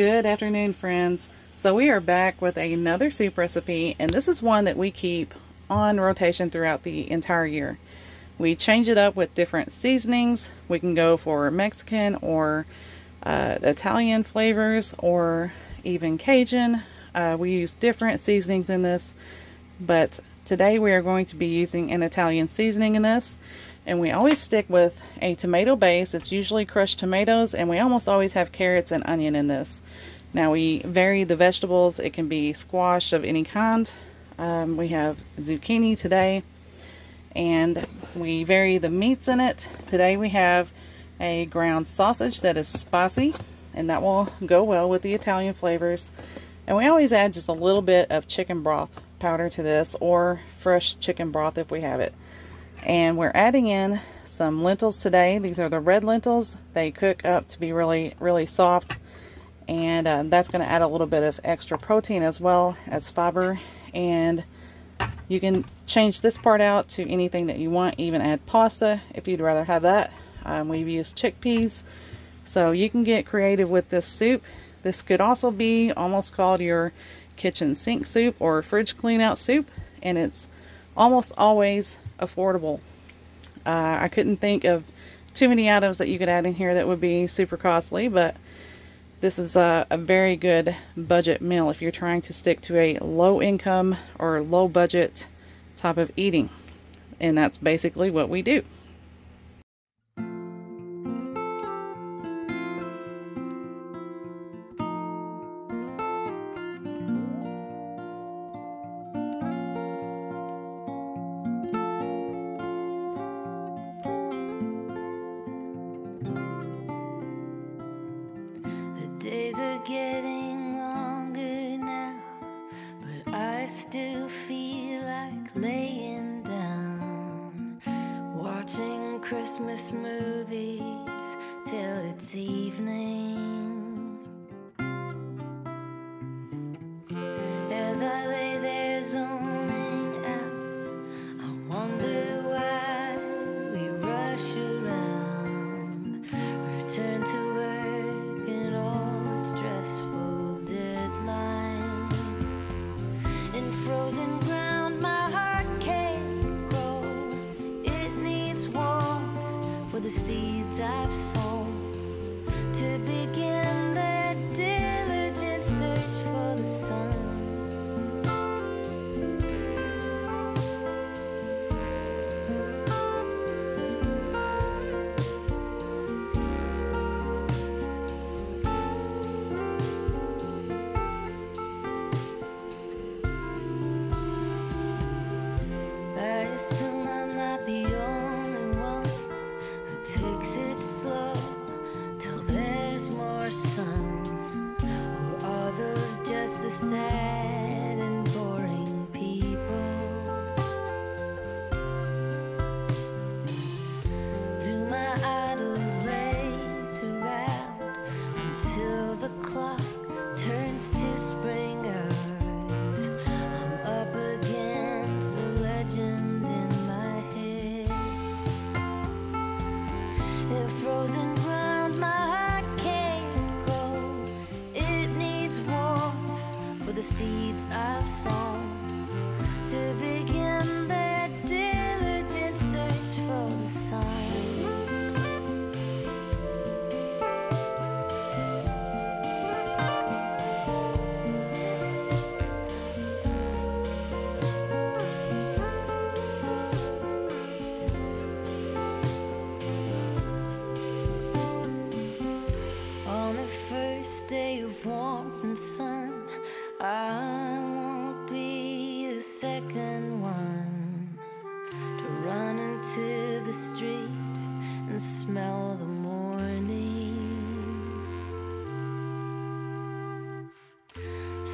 Good afternoon, friends. So we are back with another soup recipe, and this is one that we keep on rotation throughout the entire year. We change it up with different seasonings. We can go for Mexican or uh, Italian flavors or even Cajun. Uh, we use different seasonings in this, but today we are going to be using an Italian seasoning in this. And we always stick with a tomato base. It's usually crushed tomatoes and we almost always have carrots and onion in this. Now we vary the vegetables. It can be squash of any kind. Um, we have zucchini today and we vary the meats in it. Today we have a ground sausage that is spicy and that will go well with the Italian flavors. And we always add just a little bit of chicken broth powder to this or fresh chicken broth if we have it. And we're adding in some lentils today. These are the red lentils. They cook up to be really, really soft. And um, that's going to add a little bit of extra protein as well as fiber. And you can change this part out to anything that you want. Even add pasta if you'd rather have that. Um, we've used chickpeas. So you can get creative with this soup. This could also be almost called your kitchen sink soup or fridge clean out soup. And it's almost always affordable. Uh, I couldn't think of too many items that you could add in here that would be super costly, but this is a, a, very good budget meal if you're trying to stick to a low income or low budget type of eating. And that's basically what we do.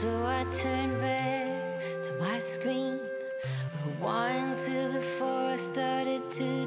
So I turn back to my screen, rewind to before I started to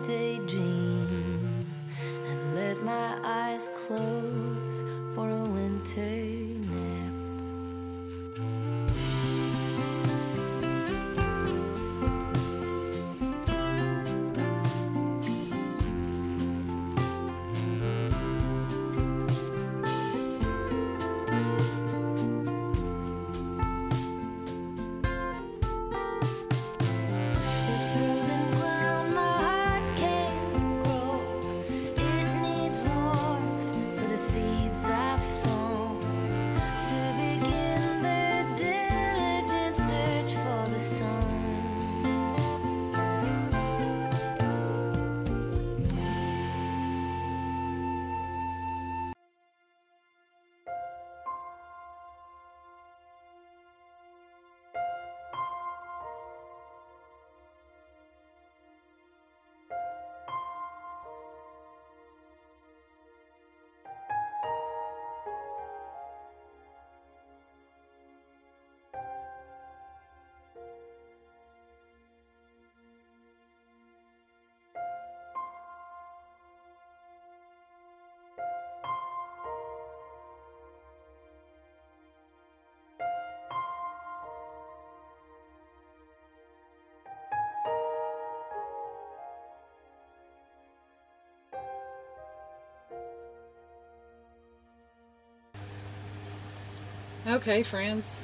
Okay, friends,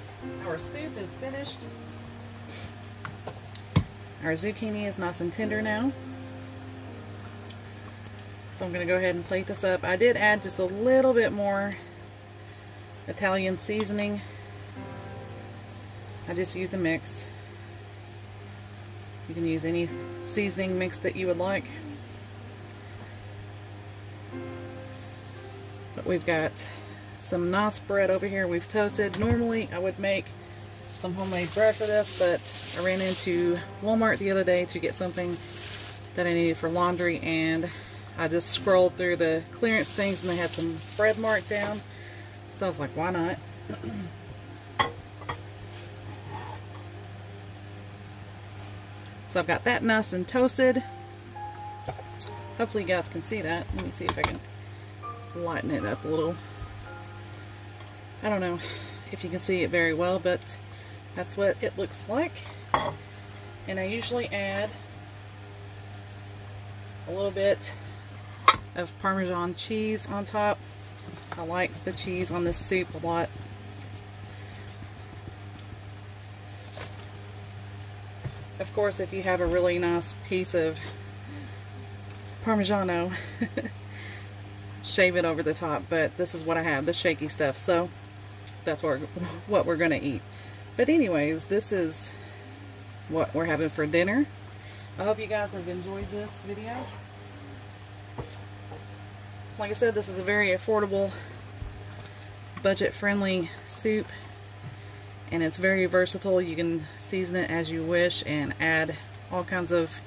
our soup is finished. Our zucchini is nice and tender now. So I'm going to go ahead and plate this up. I did add just a little bit more Italian seasoning. I just used a mix. You can use any seasoning mix that you would like. But we've got some nice bread over here we've toasted. Normally I would make some homemade bread for this, but I ran into Walmart the other day to get something that I needed for laundry and I just scrolled through the clearance things and they had some bread marked down. So I was like, why not? so I've got that nice and toasted. Hopefully you guys can see that. Let me see if I can lighten it up a little. I don't know if you can see it very well, but that's what it looks like. And I usually add a little bit of Parmesan cheese on top. I like the cheese on this soup a lot. Of course, if you have a really nice piece of Parmigiano, shave it over the top, but this is what I have, the shaky stuff. So that's what we're, what we're going to eat. But anyways, this is what we're having for dinner. I hope you guys have enjoyed this video. Like I said, this is a very affordable, budget-friendly soup. And it's very versatile. You can season it as you wish and add all kinds of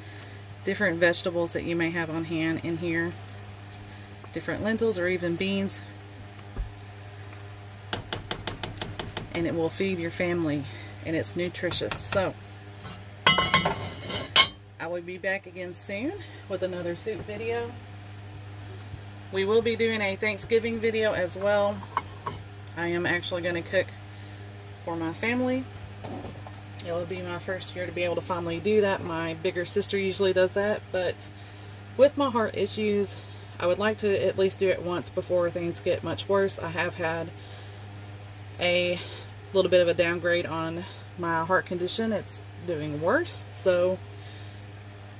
different vegetables that you may have on hand in here. Different lentils or even beans. And it will feed your family and it's nutritious. So, I will be back again soon with another soup video. We will be doing a Thanksgiving video as well. I am actually going to cook for my family. It'll be my first year to be able to finally do that. My bigger sister usually does that, but with my heart issues, I would like to at least do it once before things get much worse. I have had a little bit of a downgrade on my heart condition. It's doing worse. So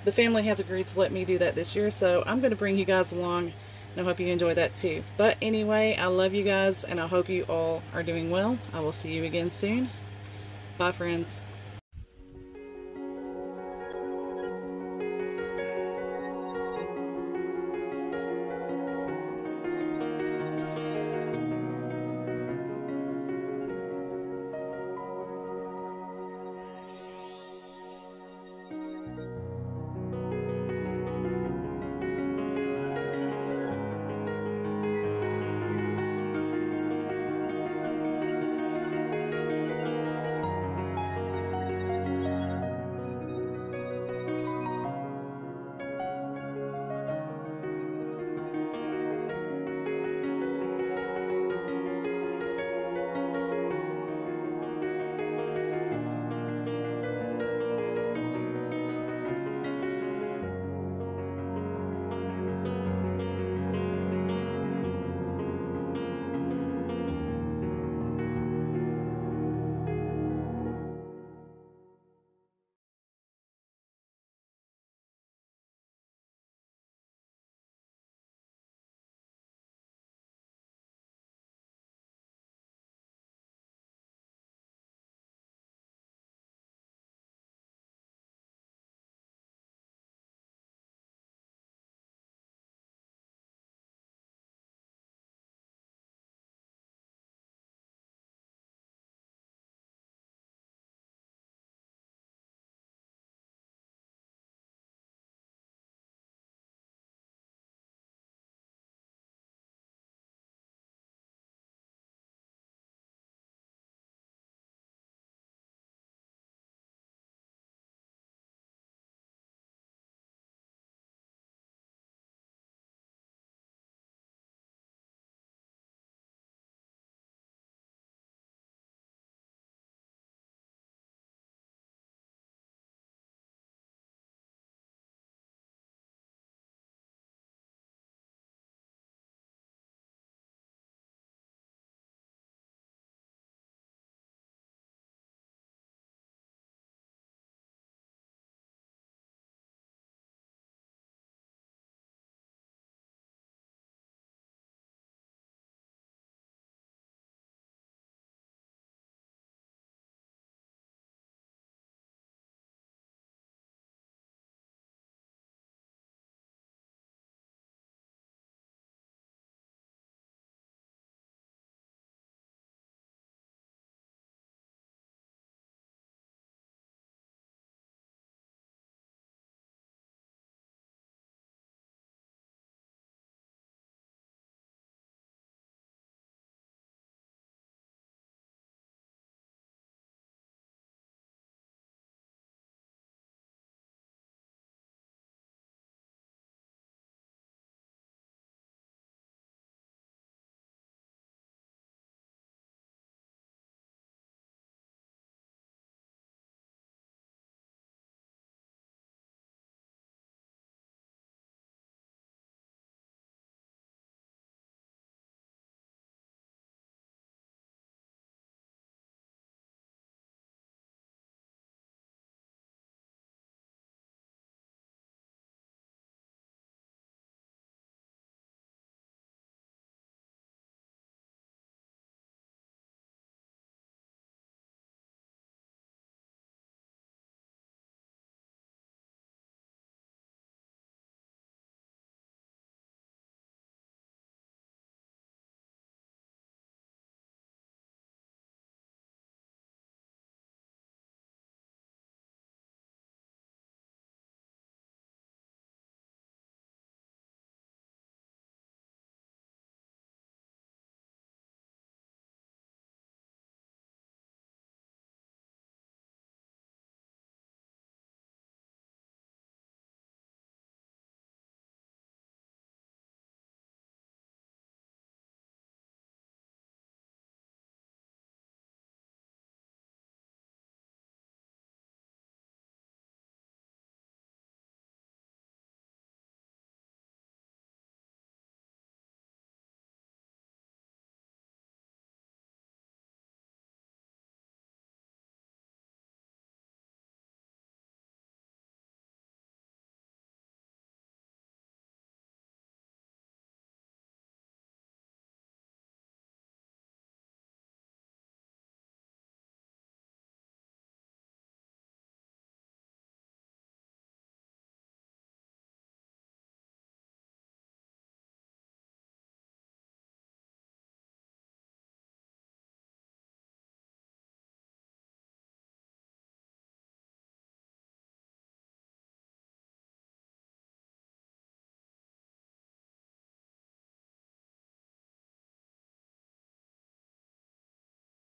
the family has agreed to let me do that this year. So I'm going to bring you guys along and I hope you enjoy that too. But anyway, I love you guys and I hope you all are doing well. I will see you again soon. Bye friends.